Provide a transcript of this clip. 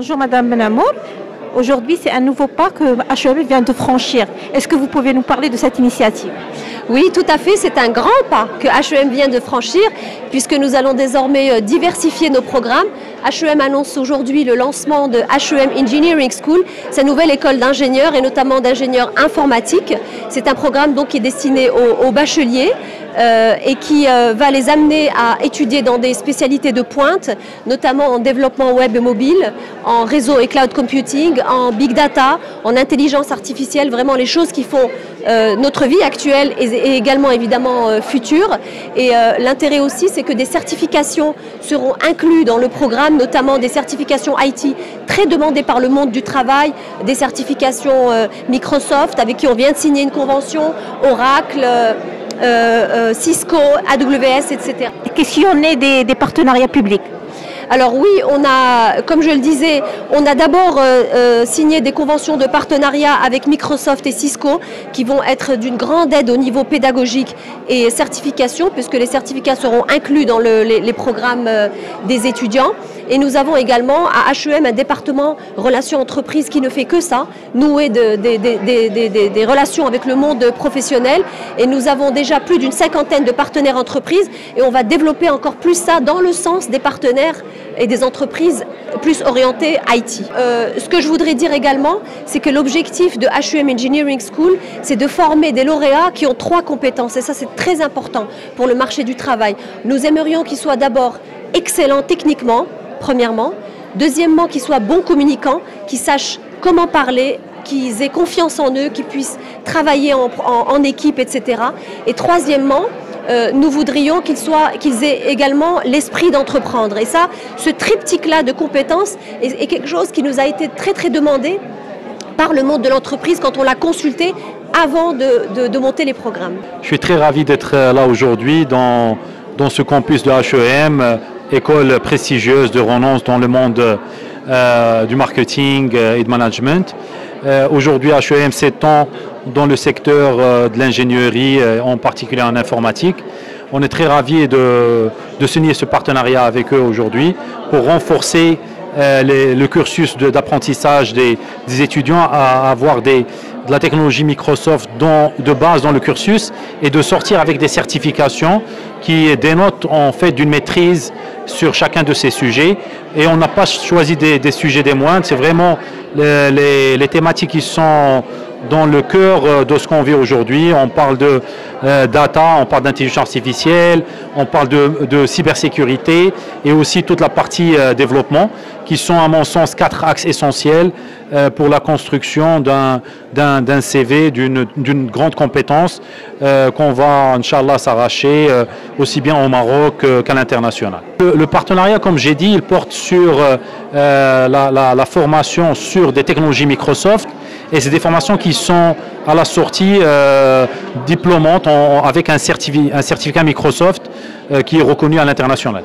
Bonjour Madame Benamour. Aujourd'hui, c'est un nouveau pas que HEM vient de franchir. Est-ce que vous pouvez nous parler de cette initiative? Oui, tout à fait. C'est un grand pas que HEM vient de franchir puisque nous allons désormais euh, diversifier nos programmes. HEM annonce aujourd'hui le lancement de HEM Engineering School, sa nouvelle école d'ingénieurs et notamment d'ingénieurs informatiques. C'est un programme qui est destiné aux, bacheliers euh, et qui euh, va les amener à étudier dans des spécialités de pointe, notamment en développement web et mobile, en réseau et cloud computing, en big data, en intelligence artificielle, vraiment les choses qui font euh, notre vie actuelle et, également évidemment future. Et l'intérêt aussi, c'est que des certifications seront incluses dans le programme, notamment des certifications IT très demandées par le monde du travail, des certifications Microsoft avec qui on vient de signer une convention, Oracle. Euh, euh, Cisco, AWS, etc. Question est des, des partenariats publics? Alors oui, on a, comme je le disais, on a d'abord euh, signé des conventions de partenariat avec Microsoft et Cisco qui vont être d'une grande aide au niveau pédagogique et certification, puisque les certificats seront inclus dans les, programmes des étudiants. Et nous avons également à HEM un département relations entreprises qui ne fait que ça, nouer des relations avec le monde professionnel. Et nous avons déjà plus d'une cinquantaine de partenaires entreprises et on va développer encore plus ça dans le sens des partenaires et des entreprises plus orientées IT. Euh, ce que je voudrais dire également, c'est que l'objectif de HEM Engineering School, c'est de former des lauréats qui ont trois compétences. Et ça, c'est très important pour le marché du travail. Nous aimerions qu'ils soient d'abord excellents techniquement, premièrement. Deuxièmement, qu'ils soient bons communicants, qu'ils sachent comment parler, qu'ils aient confiance en eux, qu'ils puissent travailler en, équipe, etc. Et troisièmement, euh, nous voudrions qu'ils qu'ils aient également l'esprit d'entreprendre. Et ça, ce triptyque-là de compétences est, quelque chose qui nous a été très très demandé par le monde de l'entreprise quand on l'a consulté avant de, de, monter les programmes. Je suis très ravi d'être là aujourd'hui dans, dans ce campus de HEM école prestigieuse de renonce dans le monde euh, du marketing euh, et de management. Euh, aujourd'hui, HEM s'étend dans le secteur de l'ingénierie, en particulier en informatique. On est très ravis de, de signer ce partenariat avec eux aujourd'hui pour renforcer le cursus d'apprentissage des, étudiants à avoir des, de la technologie Microsoft de base dans le cursus et de sortir avec des certifications qui dénotent en fait d'une maîtrise sur chacun de ces sujets. Et on n'a pas choisi des, sujets des moindres, c'est vraiment les, thématiques qui sont dans le cœur euh, de ce qu'on vit aujourd'hui. On parle de euh, data, on parle d'intelligence artificielle, on parle de, cybersécurité et aussi toute la partie euh, développement qui sont à mon sens quatre axes essentiels pour la construction d'un CV, d'une grande compétence qu'on va, Inch'Allah, s'arracher aussi bien au Maroc qu'à l'international. Le, partenariat, comme j'ai dit, il porte sur la, formation sur des technologies Microsoft et c'est des formations qui sont à la sortie euh, diplômantes avec un, certificat Microsoft euh, qui est reconnu à l'international.